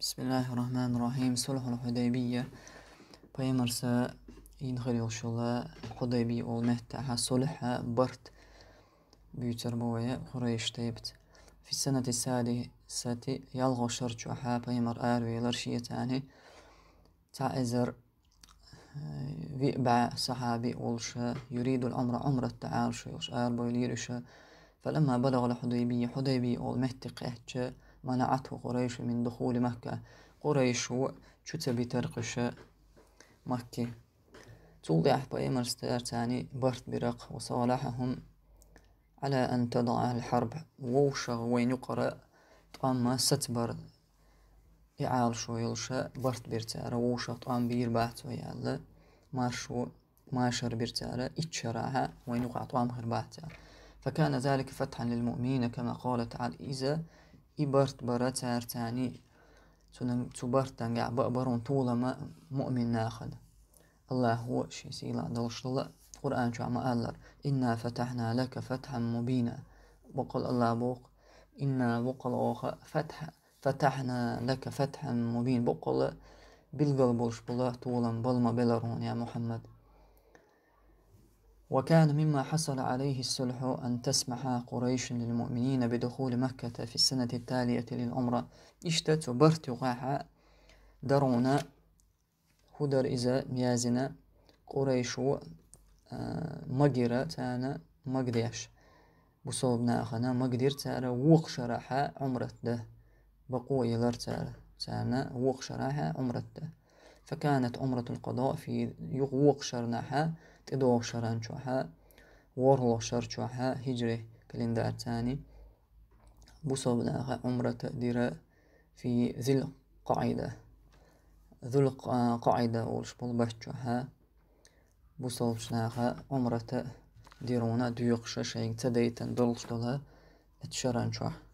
بسم الله الرحمن الرحيم. صلح الحديبية. بيمرسا ينخل يوشولا حديبية والمهتها صلح برت بيوتر بويا خريش تيبت في السنة السادسة يلغو شرجوها بيمر آروي لرشيتاني تعزر ويبع صحابي أولشا يريد الأمر عمر التعارش يوش آر بويليرشا فلما بلغ الحديبية حديبية أول مهتقه منعته قريش من دخول مكة. قريش شتبي ترقش مكة. توضع بأمر ستارتاني برت برق وصالحهم على أن تضع الحرب. ووشغ وين يقرأ؟ طعم ستبر يعال شو يلشا برت برتارة ووشغ طعم بير بات ويالا مارشو ماشر برتارة اتشراها وين يقع طعم غير فكان ذلك فتحا للمؤمنين كما قال تعالى إذا إبرت برات تاني سنن تبرت تنقع بأبرون طولة ما مؤمن ناخد الله هو شي سيلا دلشلا قرآن شو عما قال إنا فتحنا لك فتحا مبينا وقال الله بوق إنا وقال فتح فتحنا لك فتحا مبين بقول بالقلب بلا طولا بلما بلرون يا محمد وكان مما حصل عليه الصلح أن تسمح قريش للمؤمنين بدخول مكة في السنة التالية للعمرة. اشتت برت وقاحة درونا هدر إذا ميازنا قريش آه، مقرة تانا مقديش. بصوبنا أخنا مقدر تانا وق شرحة عمرة ده. بقوة يلر تانا تانا وق شرحة عمرة ده. فكانت عمرة القضاء في يغوق شرنحة تدوغ شران شوحا ورلو شر شوحا هجري كالندار تاني بوصو بناغا عمرة تقدير في ذي القاعدة ذو القاعدة والشبال بحجوها بوصو بناغا عمرة ديرونا ديوقشا شاين تديتن دلش دولها اتشران شوحا